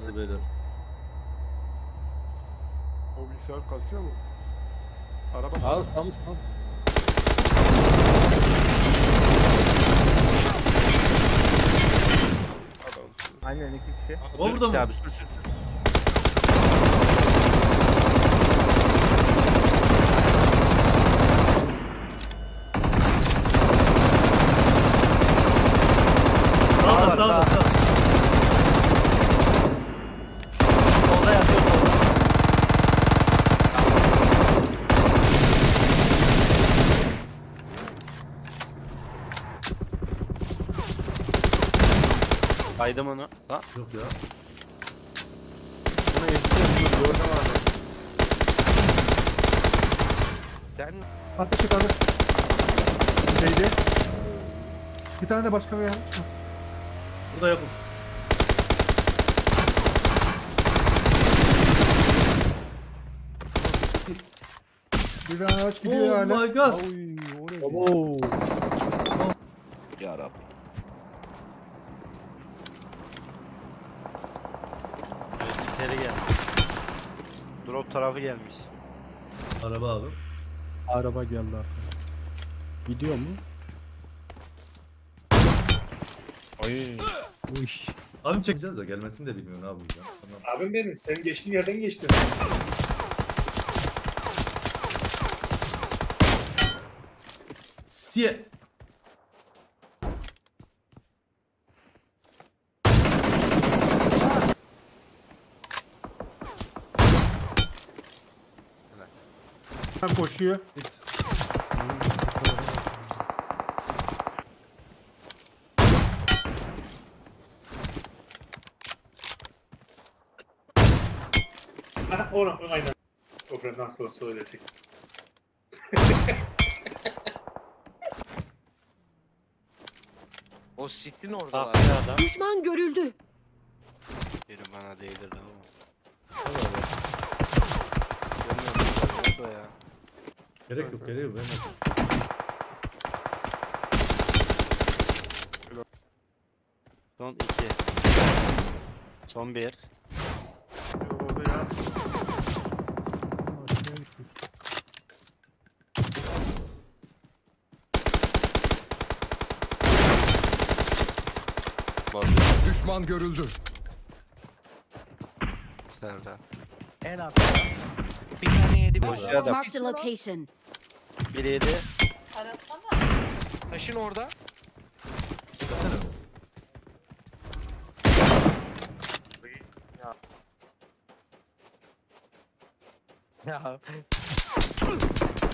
burası beyler. O bilgisayar kasıyor mu? Araba Al tam tam. adamsın. Aynen iki kişi. O burada mı? Abi sür sür. sür. Sağda sağda sağda. Solda Kaydım onu. Ha? Yok ya. Buna yetişeceğim. Dur gördüm abi. Sen Ateş et abi. Neydi? Bir tane de başka bir yer. Burada yapın. Bir tane araç gidiyor Oh hala. my god. Oy, o ne? Oo. ya Rab. Evet, içeri gel. Drop tarafı gelmiş. Araba abi. Araba geldi arkaya. Gidiyor mu? Ay. Bu iş. Abim çekeceğiz de gelmesini de bilmiyorum abi burada. Tamam. Abim benim. Senin geçtiğin yerden geçtim. Sie. Hem koşuyor. Git. Ha, onu aynen. Operatör nasıl olsa söyleyecek. O sitin orada. Düşman görüldü. Biri bana değdirdi ama. Görmüyorum. Nerede o ya? Gerek yok gerek yok. Ben Son iki. Son bir. Orada ya. Aşağıya gitti. Düşman görüldü. Serdar. En altta. Bir tane yedi. Boşluğa da Marked a location. Bir yedi. Arasana. Taşın orada. çıksana. Ya.